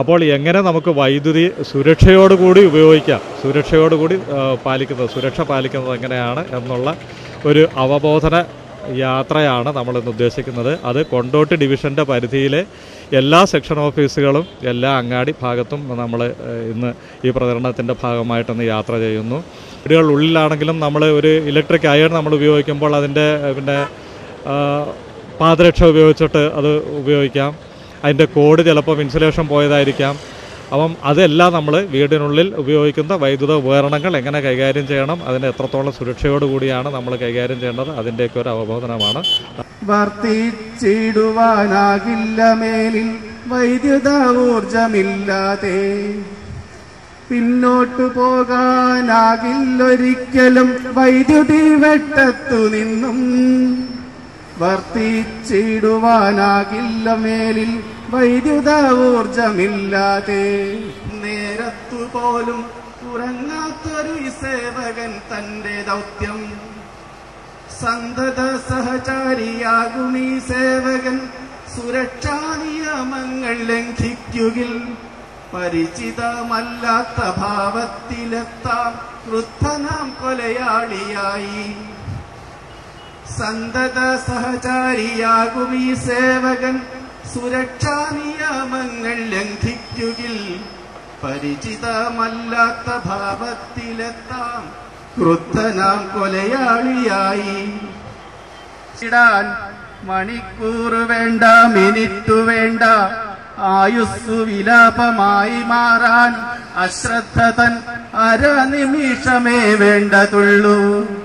അപ്പോൾ എങ്ങനെ നമുക്ക് വൈദ്യുതി സുരക്ഷയോടുകൂടി ഉപയോഗിക്കാം? സുരക്ഷയോടുകൂടി പാലിക്കുന്നത് സുരക്ഷ പാലിക്കുന്നത് എങ്ങനെയാണ് എന്നുള്ള ഒരു അവബോധന യാത്രയാണ് നമ്മളിന്ന് ഉദ്ദേശിക്കുന്നത്. അത് കൊണ്ടോട്ട് ഡിവിഷന്റെ പരിധിയിലെ എല്ലാ സെക്ഷൻ ഓഫീസുകളും എല്ലാ അങ്ങാടി ഭാഗത്തും നമ്മൾ ഇന്ന് ഈ പ്രചരണത്തിന്റെ ഭാഗമായിട്ടൊന്ന് യാത്ര ചെയ്യുന്നു. വീടുകളുള്ളിലാണെങ്കിലും നമ്മൾ ഒരു ഇലക്ട്രിക് അയൺ നമ്മൾ ഉപയോഗിക്കുമ്പോൾ അതിന്റെ പിന്നെ പാദരക്ഷ ഉപയോഗിച്ചിട്ട് അത് ഉപയോഗിക്കാം. അതിന്റെ കോഡ് ചിലപ്പോൾ ഇൻസുലേഷൻ പോയതായിരിക്കാം. അപ്പം അതെല്ലാം നമ്മൾ വീടിനുള്ളിൽ ഉപയോഗിക്കുന്ന വൈദ്യുത ഉപകരണങ്ങൾ എങ്ങനെ കൈകാര്യം ചെയ്യണം അതിന് എത്രത്തോളം സുരക്ഷയോടുകൂടിയാണ് നമ്മൾ കൈകാര്യം ചെയ്യേണ്ടത് അതിന്റെയൊക്കെ ഒരു അവബോധനമാണ്. വർത്തിച്ചിടുവാനാകില്ല മേലിൽ വൈദ്യുത ഊർജമില്ലാതെ പിന്നോട്ടു പോകാനാകില്ലൊരിക്കലും വൈദ്യുതി വെട്ടത്തു നിന്നും വർത്തിച്ചിടുവാനാകില്ല മേലിൽ വൈദ്യുത ഊർജമില്ലാതെ നേരത്തു പോലും ഉറങ്ങാത്തൊരു സേവകൻ തന്റെ ദൗത്യം. സന്തത സഹചാരിയാകും ഈ സേവകൻ. സുരക്ഷാ നിയമങ്ങൾ ലംഘിക്കുകിൽ പരിചിതമല്ലാത്ത ഭാവത്തിലെത്താം വൃദ്ധനാം കൊലയാളിയായി. സന്തത സഹചാരിയാകും ഈ സേവകൻ. സുരക്ഷാ നിയമങ്ങൾ ലംഘിക്കുകിൽ പരിചിതമല്ലാത്ത ഭാവത്തിലെത്താം. ക്രുദ്ധനാം കൊലയാളിയായി. ഇടാൻ മണിക്കൂർ വേണ്ട മിനിറ്റു വേണ്ട. ആയുസ്സു വിലാപമായി മാറാൻ അശ്രദ്ധതൻ അരനിമിഷമേ വേണ്ടതുള്ളൂ.